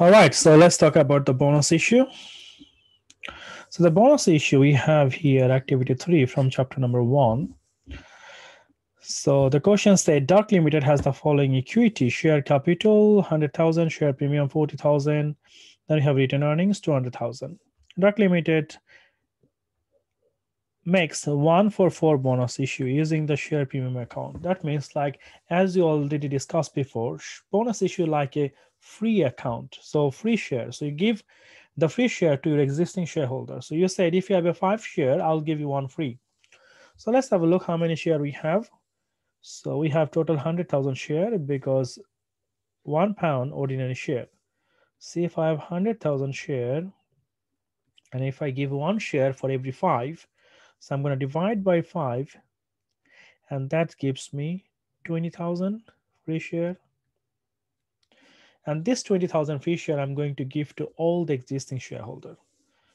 All right, so let's talk about the bonus issue. So the bonus issue we have here, activity three from chapter number one. So the question said Dark Limited has the following equity, share capital, 100,000, share premium, 40,000. Then you have return earnings, 200,000. Dark Limited makes one for four bonus issue using the share premium account. That means like, as you already discussed before, bonus issue like a free account. So free share. So you give the free share to your existing shareholder. So you said, if you have a five share, I'll give you one free. So let's have a look how many share we have. So we have total 100,000 share because one pound ordinary share. See if I have 100,000 share and if I give one share for every five, so I'm going to divide by five and that gives me 20,000 free share. And this 20,000 free share I'm going to give to all the existing shareholder.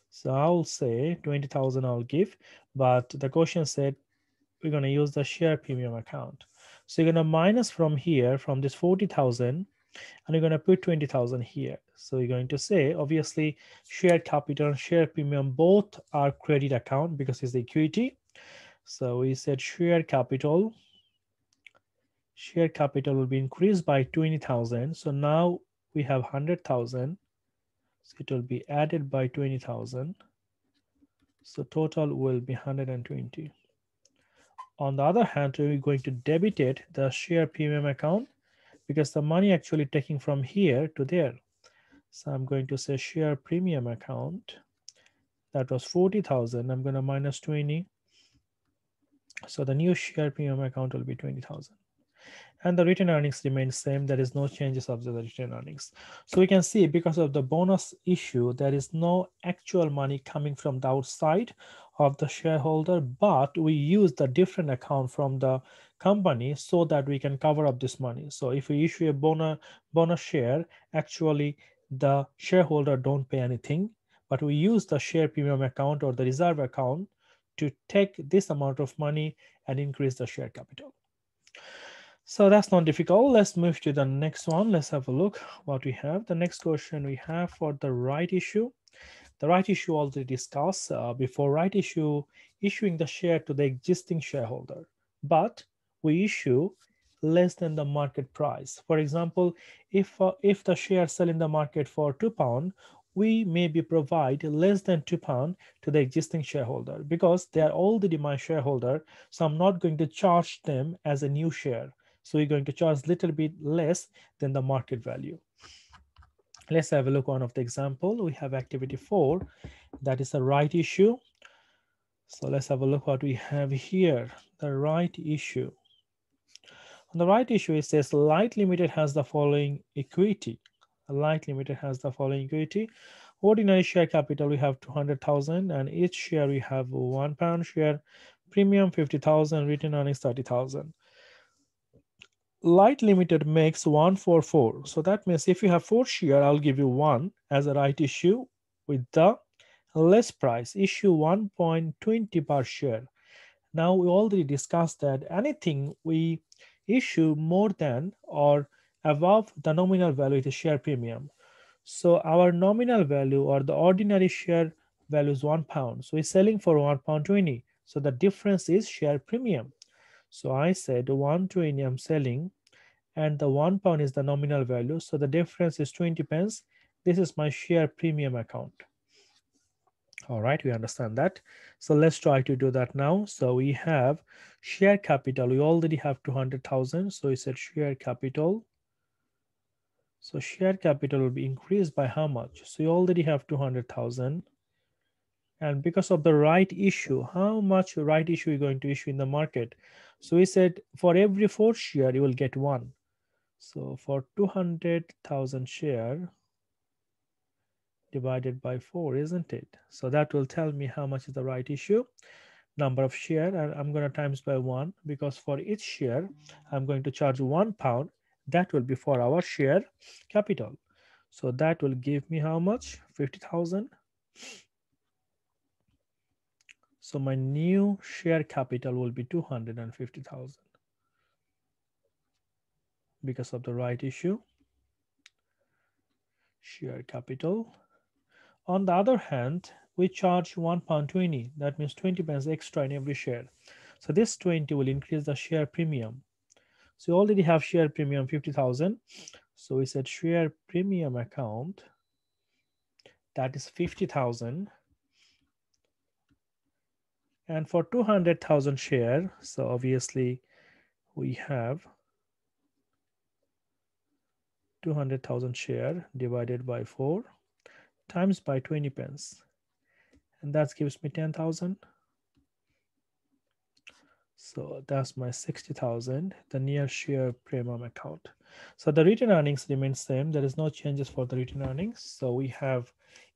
So I'll say 20,000 I'll give, but the question said we're going to use the share premium account. So you're going to minus from here, from this 40,000, and you're going to put 20,000 here. So you're going to say, obviously, share capital and share premium both are credit account because it's the equity. So we said share capital. Share capital will be increased by 20,000. So now we have 100,000. So it will be added by 20,000. So total will be 120. On the other hand, we're going to debit it, the share premium account, because the money actually taking from here to there. So I'm going to say share premium account. That was 40,000. I'm going to minus 20. So the new share premium account will be 20,000 and the return earnings remain same. There is no changes of the return earnings. So we can see because of the bonus issue, there is no actual money coming from the outside of the shareholder, but we use the different account from the company so that we can cover up this money. So if we issue a bonus, bonus share, actually the shareholder don't pay anything, but we use the share premium account or the reserve account to take this amount of money and increase the share capital. So that's not difficult. Let's move to the next one. Let's have a look what we have. The next question we have for the right issue. The right issue already discussed uh, before right issue issuing the share to the existing shareholder, but we issue less than the market price. For example, if uh, if the share sell in the market for two pound, we maybe provide less than two pound to the existing shareholder because they are already my shareholder. So I'm not going to charge them as a new share. So we're going to charge little bit less than the market value. Let's have a look one of the example. We have activity four, that is a right issue. So let's have a look what we have here, the right issue. On the right issue, it says light limited has the following equity. Light limited has the following equity. Ordinary share capital, we have 200,000 and each share we have one pound share, premium 50,000, return earnings 30,000 light limited makes one for four. So that means if you have four share, I'll give you one as a right issue with the less price, issue 1.20 per share. Now we already discussed that anything we issue more than or above the nominal value is share premium. So our nominal value or the ordinary share value is one pound. So we're selling for one pound 20. So the difference is share premium. So I said 120 I'm selling and the one pound is the nominal value. So the difference is 20 pence. This is my share premium account. All right, we understand that. So let's try to do that now. So we have share capital. We already have 200,000. So we said share capital. So share capital will be increased by how much? So you already have 200,000 and because of the right issue how much right issue are you going to issue in the market so we said for every four share you will get one so for 200,000 share divided by four isn't it? So that will tell me how much is the right issue. Number of share and i'm going to times by one because for each share i'm going to charge one pound. That will be for our share capital. So that will give me how much? 50,000 so my new share capital will be 250,000 because of the right issue. share capital. On the other hand, we charge one pound 20. That means 20 pence extra in every share. So this 20 will increase the share premium. So you already have share premium 50,000. So we said share premium account, that is 50,000. And for 200,000 share, so obviously we have 200,000 share divided by 4 times by 20 pence. And that gives me 10,000. So that's my 60,000, the near share premium account. So the return earnings remain same. There is no changes for the return earnings. So we have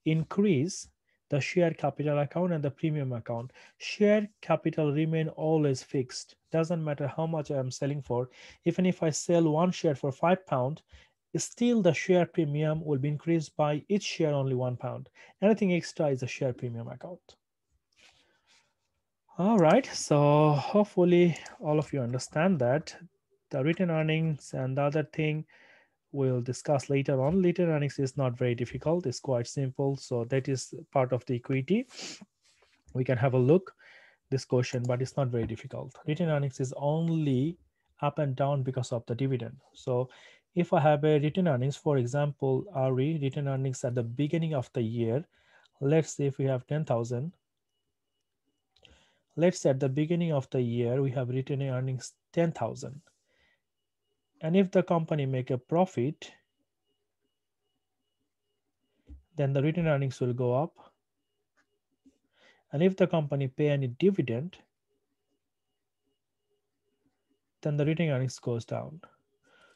increase the share capital account and the premium account. Share capital remain always fixed. Doesn't matter how much I am selling for. Even if I sell one share for five pound, still the share premium will be increased by each share only one pound. Anything extra is a share premium account. All right, so hopefully all of you understand that the written earnings and the other thing we'll discuss later on. Return earnings is not very difficult, it's quite simple. So that is part of the equity. We can have a look this question, but it's not very difficult. Return earnings is only up and down because of the dividend. So if I have a return earnings, for example, RE return earnings at the beginning of the year, let's say if we have 10,000, let's say at the beginning of the year, we have return earnings 10,000. And if the company make a profit, then the return earnings will go up. And if the company pay any dividend, then the return earnings goes down.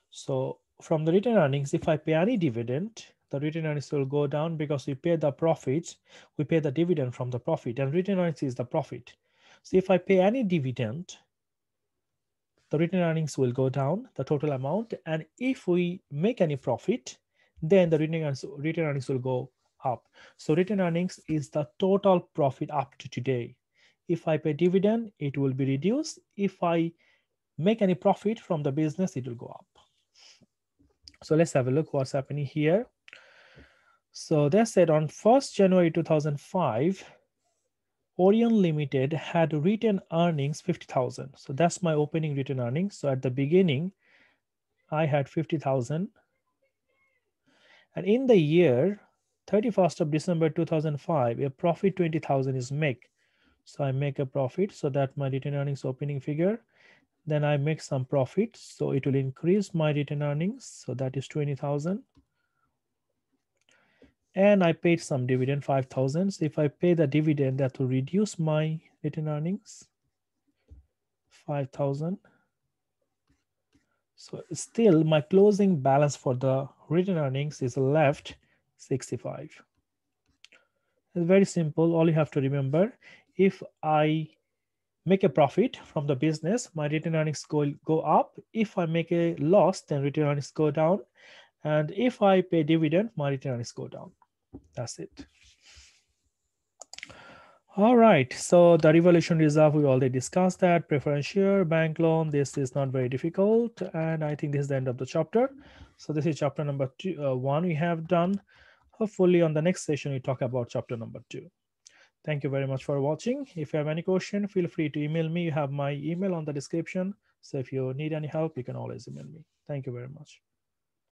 So from the return earnings, if I pay any dividend, the return earnings will go down because we pay the profits, we pay the dividend from the profit, and return earnings is the profit. So if I pay any dividend, the return earnings will go down, the total amount. And if we make any profit, then the return earnings, return earnings will go up. So return earnings is the total profit up to today. If I pay dividend, it will be reduced. If I make any profit from the business, it will go up. So let's have a look what's happening here. So they said on 1st January 2005, Orion Limited had written earnings 50,000. So that's my opening written earnings. So at the beginning, I had 50,000. And in the year 31st of December 2005, a profit 20,000 is make. So I make a profit. So that my written earnings opening figure then I make some profit. So it will increase my return earnings. So that is 20,000. And I paid some dividend, 5,000. So if I pay the dividend, that will reduce my return earnings, 5,000. So still my closing balance for the return earnings is left 65. It's very simple. All you have to remember, if I make a profit from the business, my return earnings go, go up. If I make a loss, then return earnings go down. And if I pay dividend, my return earnings go down. That's it. All right, so the revaluation reserve, we already discussed that. Preference share, bank loan, this is not very difficult. And I think this is the end of the chapter. So this is chapter number two, uh, one we have done. Hopefully on the next session, we talk about chapter number two. Thank you very much for watching. If you have any question, feel free to email me. You have my email on the description. So if you need any help, you can always email me. Thank you very much.